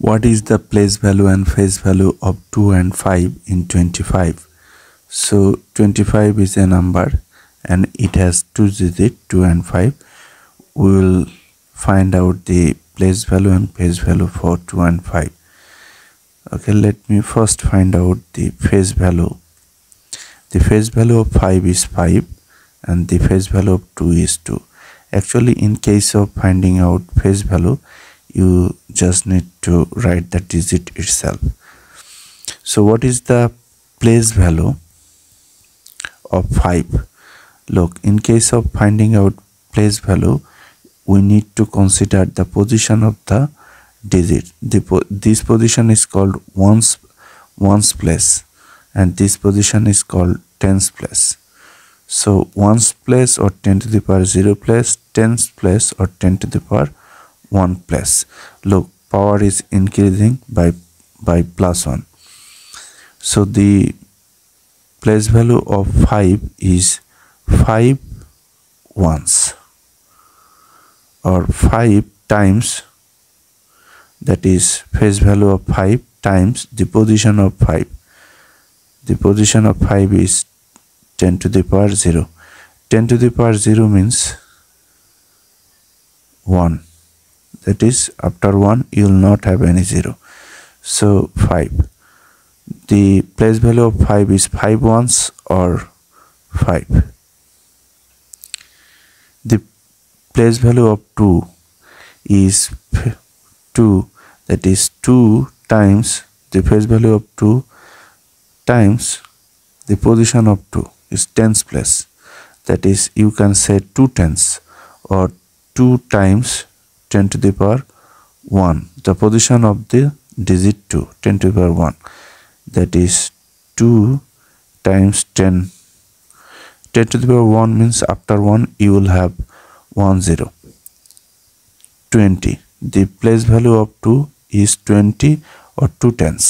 what is the place value and face value of 2 and 5 in 25 so 25 is a number and it has two digits 2 and 5 we will find out the place value and face value for 2 and 5 okay let me first find out the face value. The face value of 5 is 5 and the face value of 2 is 2 actually in case of finding out face value you just need to write the digit itself. So what is the place value of 5 look in case of finding out place value we need to consider the position of the digit. The po this position is called ones ones place and this position is called tens place. So ones place or 10 to the power 0 place tens place or 10 to the power 1 place look power is increasing by by plus 1 so the place value of 5 is 5 ones or 5 times that is face value of 5 times the position of 5 the position of 5 is 10 to the power 0 10 to the power 0 means 1 that is after 1 you will not have any 0 so 5 the place value of 5 is 5 ones or 5 the place value of 2 is 2 that is 2 times the place value of 2 times the position of 2 is tens place that is you can say 2 tens or 2 times 10 to the power 1 the position of the digit 2 10 to the power 1 that is 2 times 10 10 to the power 1 means after 1 you will have 1 0 20 the place value of 2 is 20 or 2 tens